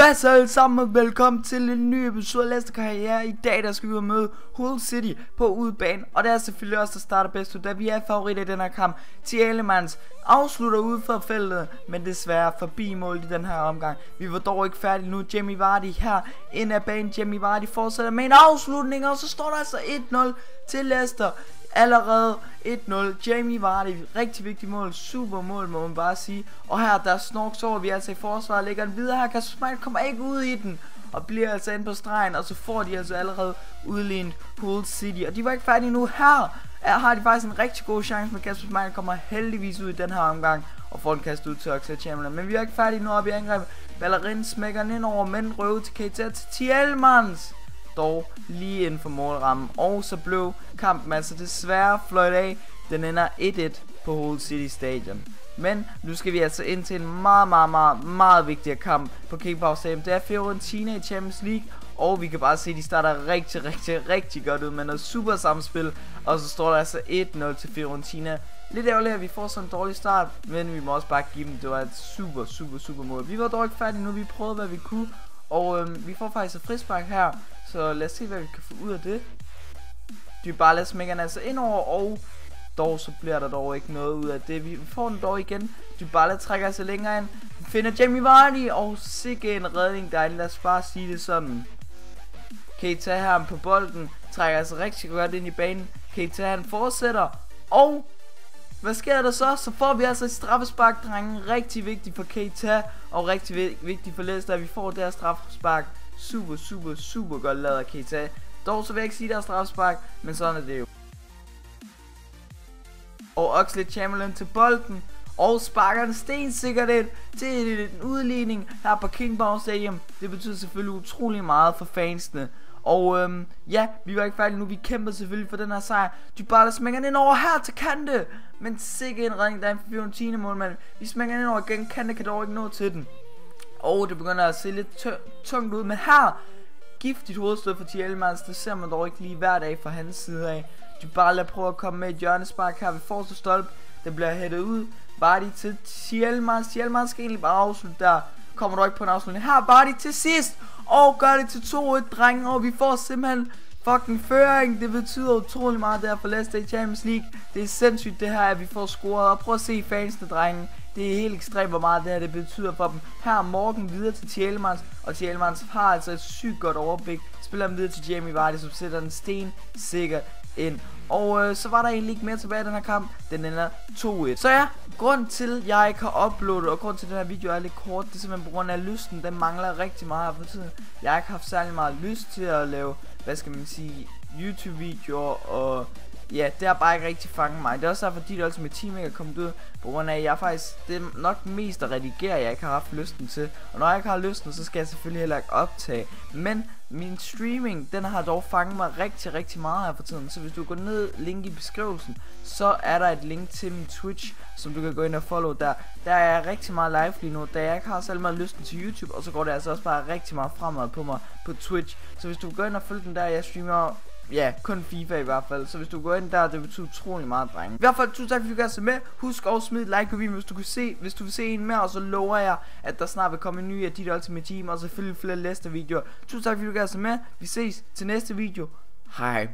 Hvad så alle sammen og velkommen til en ny episode af Lester Karriere. I dag der skal vi møde Hull City på udebane Og det er selvfølgelig også der starter bedst ud Da vi er favoritter i den her kamp. Elements afslutter ude for feltet Men desværre forbi mål i den her omgang. Vi var dog ikke færdige nu. Jamie Vardy her ind af banen. Jamie Vardy fortsætter med en afslutning Og så står der altså 1-0 til Leicester. Allerede 1-0. Jamie Vardy, rigtig vigtigt mål. Super mål, må man bare sige. Og her, der snorks over, vi altså i forsvaret. Lægger den videre her. Kasper Schmeichel kommer ikke ud i den. Og bliver altså inde på stregen. Og så får de altså allerede udlignet Hull City. Og de var ikke færdige nu. Her har de faktisk en rigtig god chance. Men Kasper Schmeichel kommer heldigvis ud i den her omgang. Og får den kastet ud til Oxlade Chamberlain. Men vi er ikke færdige nu op i angreb. Ballerin smækker den ind over, men røve til KTR til Thielmans dog lige inden for målrammen. Og så blev kampen altså desværre fløjt af. Den ender 1-1 på Hull City Stadion. Men nu skal vi altså ind til en meget, meget, meget, meget vigtig kamp på King Power Stadium. Det er Fiorentina i Champions League. Og vi kan bare se, at de starter rigtig, rigtig, rigtig godt ud med noget super samspil. Og så står der altså 1-0 til Fiorentina. Lidt ærgerligt, at vi får sådan en dårlig start, men vi må også bare give dem, det var et super, super, super mål. Vi var dog ikke færdige nu, vi prøvede, hvad vi kunne. Og øhm, vi får faktisk et frispark her, så lad os se, hvad vi kan få ud af det. Dybala bare lader smækkerne altså ind over, og dog så bliver der dog ikke noget ud af det. Vi får den dog igen. Dybala bare lader trækker sig længere ind. Vi finder Jamie Vardy, og sikke en redning der Lad os bare sige det sådan. Kan I tage ham på bolden? Trækker sig rigtig godt ind i banen. Kan I tage han fortsætter? Og hvad sker der så? Så får vi altså et straffespark, drengen. Rigtig vigtigt for Keita, og rigtig vigtigt for Leicester, at vi får det her straffespark. Super, super, super godt lavet af Keita. Dog så vil jeg ikke sige, der er strafspark, men sådan er det jo. Og Oxley Chamberlain til bolden. Og sparker den stensikkert ind til en udligning her på King Power Stadium. Det betyder selvfølgelig utrolig meget for fansene. Og øhm, ja, vi var ikke færdige nu. Vi kæmper selvfølgelig for den her sejr. Dybala smækker den ind over her til Kante. Men sikke en redning, der er en Fiorentina målmand. Vi smækker den ind over igen. Kante kan dog ikke nå til den. Og det begynder at se lidt tungt ud. Men her, giftigt hovedstød for Tjelmans, Det ser man dog ikke lige hver dag fra hans side af. Dybala prøver at komme med et hjørnespark her ved forreste stolpe. Det bliver hættet ud. Bare til Tjelmans, Tjelmans skal egentlig bare afslutte der. Kommer du ikke på en afslutning. Her bare til sidst. Og gør det til 2-1, drenge. Og vi får simpelthen fucking føring. Det betyder utrolig meget der for Leicester i Champions League. Det er sindssygt det her, at vi får scoret. Og prøv at se fansene, drenge. Det er helt ekstremt, hvor meget det her det betyder for dem. Her er Morgan videre til Thielmans, og Thielmans har altså et sygt godt overblik. Spiller dem videre til Jamie Vardy, som sætter en sten sikkert ind. Og øh, så var der egentlig ikke mere tilbage i den her kamp. Den ender 2-1. Så ja, grund til, at jeg ikke har uploadet, og grund til, at den her video er lidt kort, det er simpelthen på grund af lysten. Den mangler rigtig meget her for tiden. Jeg har ikke haft særlig meget lyst til at lave, hvad skal man sige, YouTube-videoer og ja, det har bare ikke rigtig fanget mig. Det er også derfor, fordi det også med team ikke er kommet ud, på grund af, at jeg faktisk, det er nok mest at redigere, jeg ikke har haft lysten til. Og når jeg ikke har lysten, så skal jeg selvfølgelig heller ikke optage. Men min streaming, den har dog fanget mig rigtig, rigtig meget her for tiden. Så hvis du går ned, link i beskrivelsen, så er der et link til min Twitch, som du kan gå ind og follow der. Der er jeg rigtig meget live lige nu, da jeg ikke har selv meget lysten til YouTube, og så går det altså også bare rigtig meget fremad på mig på Twitch. Så hvis du går ind og følger den der, jeg streamer ja, kun FIFA i hvert fald. Så hvis du går ind der, det betyder utrolig meget, drenge. I hvert fald, tusind tak, fordi du så med. Husk at smide et like på videoen, hvis du, kunne se, hvis du vil se en mere. Og så lover jeg, at der snart vil komme en ny af dit Ultimate Team. Og selvfølgelig flere læste videoer. Tusind tak, fordi du gav med. Vi ses til næste video. Hej.